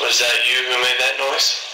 Was that you who made that noise?